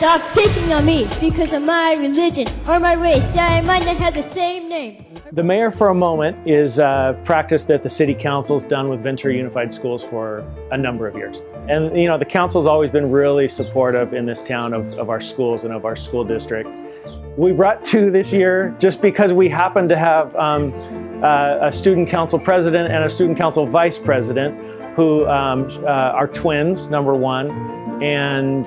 Stop picking on me because of my religion or my race I might not have the same name. The mayor for a moment is a practice that the city council's done with Ventura Unified Schools for a number of years. And you know, the council's always been really supportive in this town of, of our schools and of our school district. We brought two this year just because we happen to have um, uh, a student council president and a student council vice president who um, uh, are twins, number one, and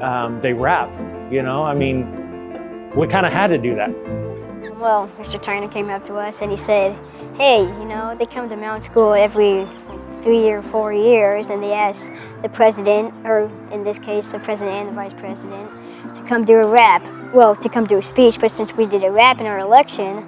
um, they rap, you know? I mean, we kind of had to do that. Well, Mr. Turner came up to us and he said, hey, you know, they come to Mound School every three or four years and they ask the president, or in this case, the president and the vice president, to come do a rap. Well, to come do a speech, but since we did a rap in our election,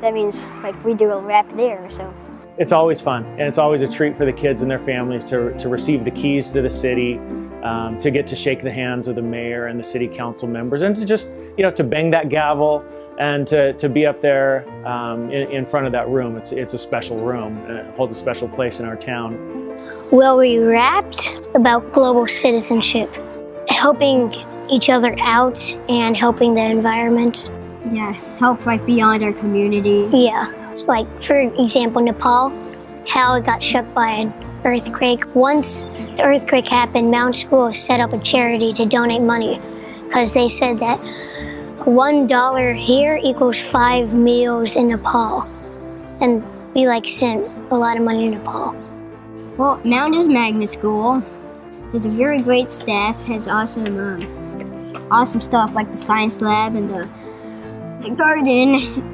that means like we do a rap there, so. It's always fun and it's always a treat for the kids and their families to, to receive the keys to the city, um, to get to shake the hands of the mayor and the city council members and to just, you know, to bang that gavel and to, to be up there um, in, in, front of that room. It's, it's a special room and it holds a special place in our town. Well, we rapped about global citizenship, helping each other out and helping the environment. Yeah, help like beyond our community. Yeah, like for example, Nepal, how it got struck by an earthquake. Once the earthquake happened, Mound School set up a charity to donate money because they said that one dollar here equals five meals in Nepal. And we like sent a lot of money to Nepal. Well, Mound is magnet school. There's a very great staff, has awesome um, awesome stuff like the science lab and the, the garden.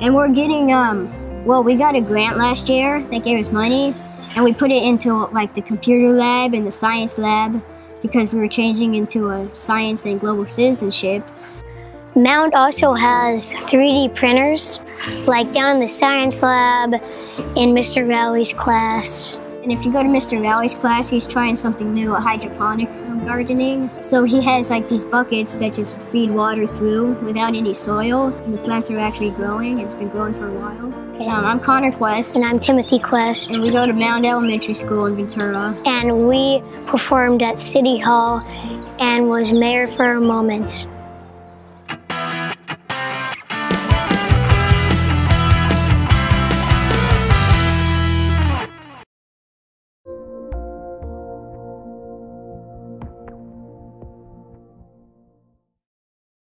And we're getting um well we got a grant last year that gave us money and we put it into like the computer lab and the science lab because we were changing into a science and global citizenship. Mound also has 3D printers, like down in the science lab in Mr. Valley's class. And if you go to Mr. Valley's class, he's trying something new, a hydroponic gardening. So he has like these buckets that just feed water through without any soil, and the plants are actually growing. It's been growing for a while. Um, I'm Connor Quest. And I'm Timothy Quest. And we go to Mound Elementary School in Ventura. And we performed at City Hall and was mayor for a moment.